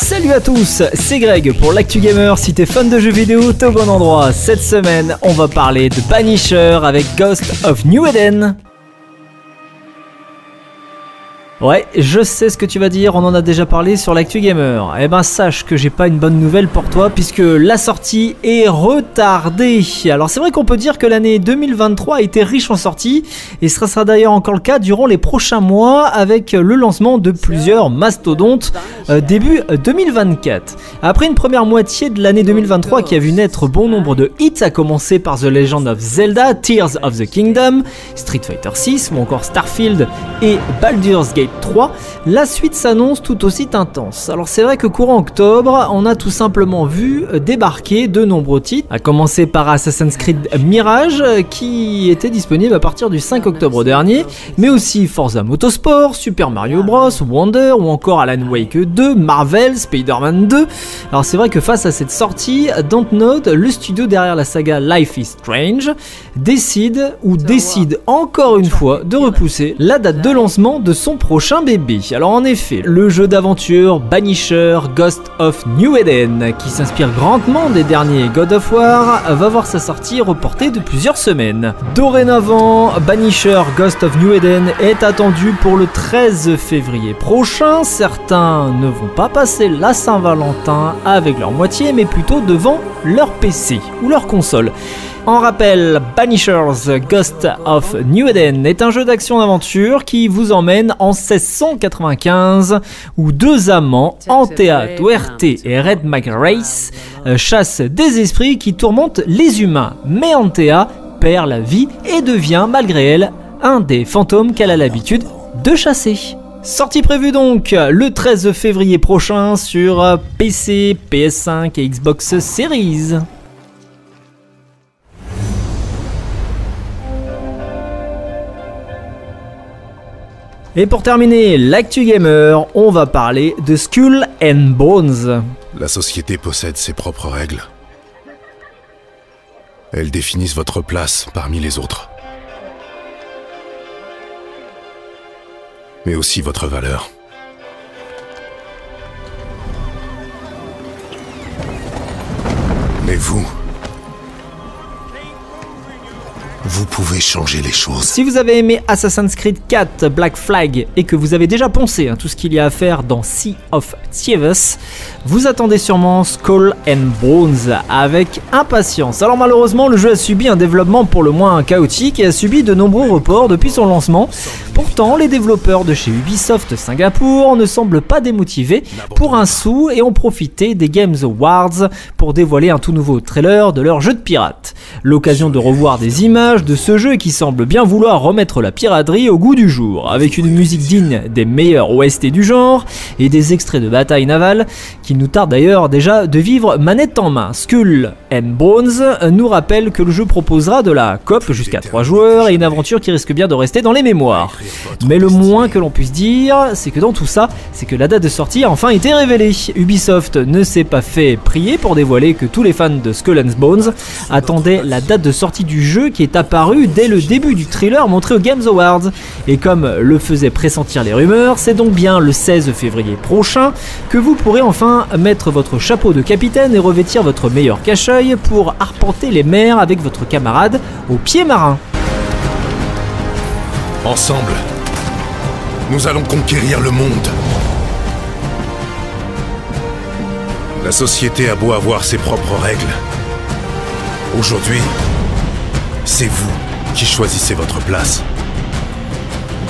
Salut à tous, c'est Greg pour l'actu gamer. Si t'es fan de jeux vidéo, t'es au bon endroit. Cette semaine, on va parler de Banisher avec Ghost of New Eden. Ouais, je sais ce que tu vas dire, on en a déjà parlé sur l'actu gamer. Eh ben sache que j'ai pas une bonne nouvelle pour toi puisque la sortie est retardée. Alors c'est vrai qu'on peut dire que l'année 2023 a été riche en sorties et ce sera d'ailleurs encore le cas durant les prochains mois avec le lancement de plusieurs mastodontes euh, début 2024. Après une première moitié de l'année 2023 qui a vu naître bon nombre de hits, à commencer par The Legend of Zelda, Tears of the Kingdom, Street Fighter 6 ou encore Starfield et Baldur's Gate 3, la suite s'annonce tout aussi intense. Alors c'est vrai que courant octobre, on a tout simplement vu débarquer de nombreux titres, à commencer par Assassin's Creed Mirage, qui était disponible à partir du 5 octobre dernier, mais aussi Forza Motorsport, Super Mario Bros, Wonder ou encore Alan Wake 2, Marvel, Spider-Man 2. Alors c'est vrai que face à cette sortie, Dontnod, le studio derrière la saga Life is Strange, décide ou décide encore une fois de repousser la date de lancement de son projet bébé. Alors en effet, le jeu d'aventure Banisher Ghost of New Eden, qui s'inspire grandement des derniers God of War, va voir sa sortie reportée de plusieurs semaines. Dorénavant, Banisher Ghost of New Eden est attendu pour le 13 février prochain. Certains ne vont pas passer la Saint-Valentin avec leur moitié, mais plutôt devant leur PC ou leur console. En rappel, Banishers Ghost of New Eden est un jeu d'action-aventure qui vous emmène en 1695 où deux amants, Antea Duerte et Red McRace, euh, chassent des esprits qui tourmentent les humains. Mais Antea perd la vie et devient, malgré elle, un des fantômes qu'elle a l'habitude de chasser. Sortie prévue donc le 13 février prochain sur PC, PS5 et Xbox Series. Et pour terminer l'actu gamer, on va parler de Skull and Bones. La société possède ses propres règles. Elles définissent votre place parmi les autres. Mais aussi votre valeur. Mais vous, pouvez changer les choses. Si vous avez aimé Assassin's Creed 4 Black Flag et que vous avez déjà pensé à tout ce qu'il y a à faire dans Sea of Thieves, vous attendez sûrement Skull and Bones avec impatience. Alors malheureusement, le jeu a subi un développement pour le moins chaotique et a subi de nombreux reports depuis son lancement. Pourtant, les développeurs de chez Ubisoft Singapour ne semblent pas démotivés pour un sou et ont profité des Games Awards pour dévoiler un tout nouveau trailer de leur jeu de pirate. L'occasion de revoir des images de ce jeu qui semble bien vouloir remettre la piraterie au goût du jour, avec une musique digne des meilleurs OST du genre et des extraits de bataille navale qui nous tardent d'ailleurs déjà de vivre manette en main. Skull and Bones nous rappelle que le jeu proposera de la coop jusqu'à 3 joueurs et une aventure qui risque bien de rester dans les mémoires. Mais le moins que l'on puisse dire, c'est que dans tout ça, c'est que la date de sortie a enfin été révélée. Ubisoft ne s'est pas fait prier pour dévoiler que tous les fans de Skull and Bones attendaient la date de sortie du jeu qui est apparue dès le début du thriller montré aux Games Awards. Et comme le faisaient pressentir les rumeurs, c'est donc bien le 16 février prochain que vous pourrez enfin mettre votre chapeau de capitaine et revêtir votre meilleur cache-œil pour arpenter les mers avec votre camarade au pied marin. Ensemble, nous allons conquérir le monde. La société a beau avoir ses propres règles. Aujourd'hui, c'est vous qui choisissez votre place.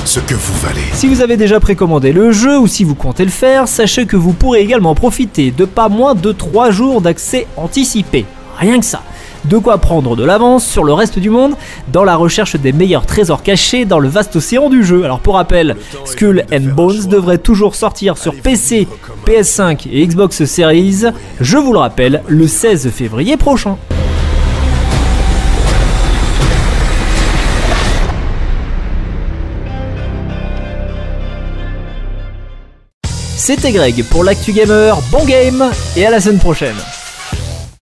Ce que vous valez. Si vous avez déjà précommandé le jeu ou si vous comptez le faire, sachez que vous pourrez également profiter de pas moins de 3 jours d'accès anticipé. Rien que ça de quoi prendre de l'avance sur le reste du monde dans la recherche des meilleurs trésors cachés dans le vaste océan du jeu. Alors pour rappel, Skull and Bones devrait toujours sortir sur PC, PS5 et Xbox Series, je vous le rappelle, le 16 février prochain. C'était Greg pour l'actu gamer, bon game et à la semaine prochaine.